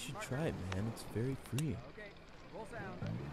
should try it, man. It's very free.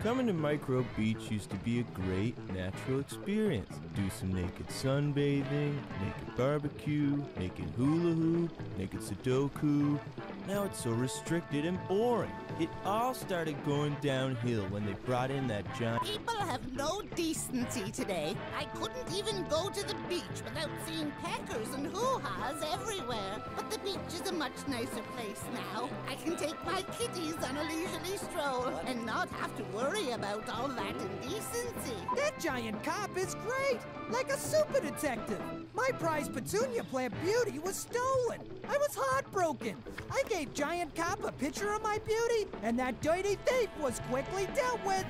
Coming to Micro Beach used to be a great natural experience. Do some naked sunbathing, naked barbecue, naked hula hoop, naked Sudoku. Now it's so restricted and boring. It all started going downhill when they brought in that giant. People have no decency today. I couldn't even go to the beach without seeing peckers and hoo-has everywhere. But the beach is a much nicer place now. I can take my kitties on a leisurely stroll and not have to worry about all that indecency. That giant cop is great! Like a super detective! My prized petunia plant beauty was stolen! I was heartbroken! I gave Giant Cop a picture of my beauty, and that dirty thief was quickly dealt with!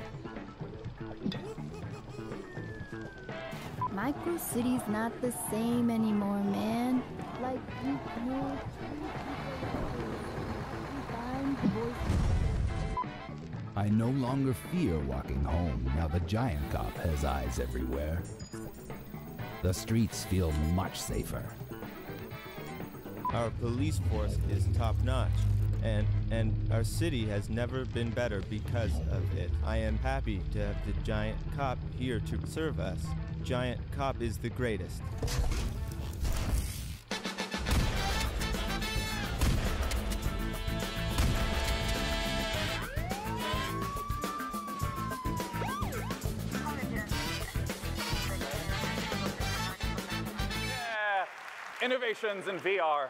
Micro City's not the same anymore, man. Like, you can't. I no longer fear walking home now the giant cop has eyes everywhere. The streets feel much safer. Our police force is top notch. And, and our city has never been better because of it. I am happy to have the Giant Cop here to serve us. Giant Cop is the greatest. Innovations in VR.